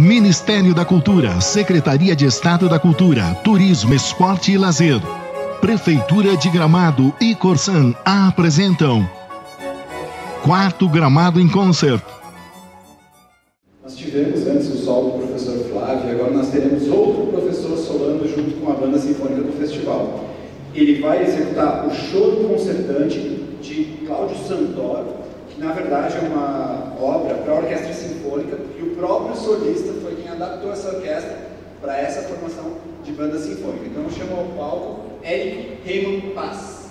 Ministério da Cultura, Secretaria de Estado da Cultura, Turismo, Esporte e Lazer. Prefeitura de Gramado e Corsan apresentam Quarto Gramado em Concert. Nós tivemos antes o solo do professor Flávio, agora nós teremos outro professor solando junto com a banda sinfônica do festival. Ele vai executar o Choro Concertante de Cláudio Santoro, que na verdade é uma obra para orquestra sinfônica e o próprio solista foi quem adaptou essa orquestra para essa formação de banda sinfônica. Então eu chamo ao palco Eric Raymond Paz.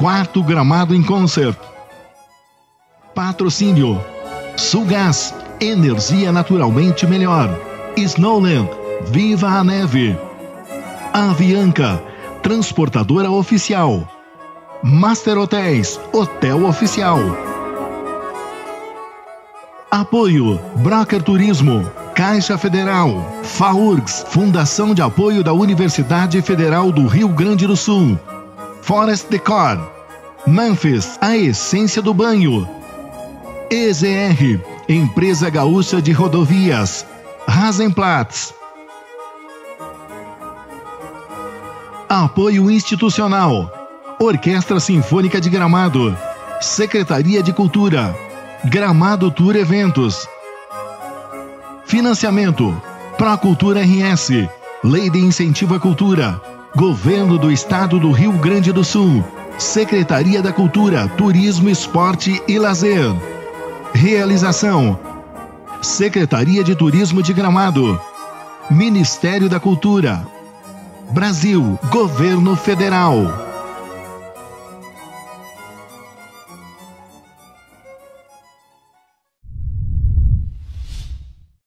Quarto Gramado em Concert. Patrocínio: Sulgás, energia naturalmente melhor. Snowland, viva a neve. Avianca, transportadora oficial. Master Hotéis, hotel oficial. Apoio: Broker Turismo, Caixa Federal, FAURGS, Fundação de Apoio da Universidade Federal do Rio Grande do Sul. Forest Decor. Memphis, a essência do banho. EZR, Empresa Gaúcha de Rodovias. Rasenplatz. Apoio institucional. Orquestra Sinfônica de Gramado. Secretaria de Cultura. Gramado Tour Eventos. Financiamento. Procultura RS. Lei de Incentivo à Cultura. Governo do Estado do Rio Grande do Sul. Secretaria da Cultura, Turismo, Esporte e Lazer. Realização: Secretaria de Turismo de Gramado. Ministério da Cultura. Brasil, Governo Federal.